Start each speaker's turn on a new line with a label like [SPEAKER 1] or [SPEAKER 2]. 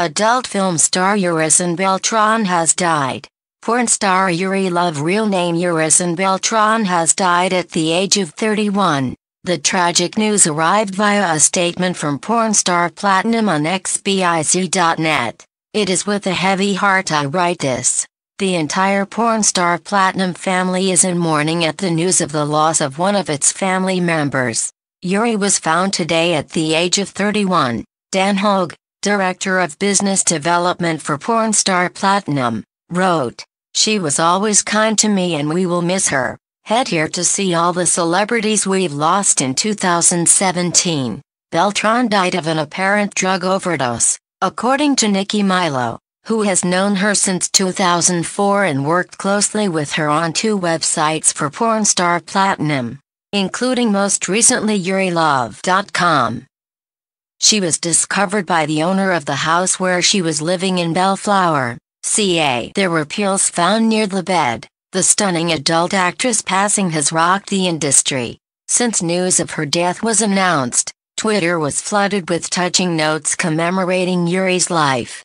[SPEAKER 1] Adult film star Yurizan Beltran has died. Porn star Yuri Luv real name Yurizan Beltran has died at the age of 31. The tragic news arrived via a statement from porn star Platinum on xbiz.net. It is with a heavy heart I write this. The entire porn star Platinum family is in mourning at the news of the loss of one of its family members. Yuri was found today at the age of 31. Dan Hogue, director of business development for porn star Platinum, wrote, She was always kind to me and we will miss her. Head here to see all the celebrities we've lost in 2017. Beltran died of an apparent drug overdose, according to Nikki Milo who has known her since 2004 and worked closely with her on two websites for porn star Platinum, including most recently YuriLuv.com. She was discovered by the owner of the house where she was living in Bellflower, CA. There were pills found near the bed. The stunning adult actress passing has rocked the industry. Since news of her death was announced, Twitter was flooded with touching notes commemorating Yuri's life.